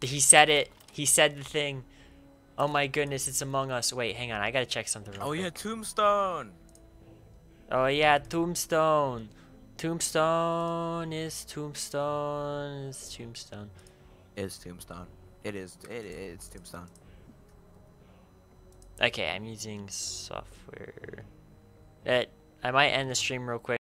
He said it. He said the thing. Oh my goodness, it's Among Us. Wait, hang on. I gotta check something. Real Oh quick. yeah, Tombstone. Oh yeah, Tombstone. Tombstone is Tombstone is Tombstone. Is Tombstone. It is. It is Tombstone. Okay, I'm using software. That I might end the stream real quick.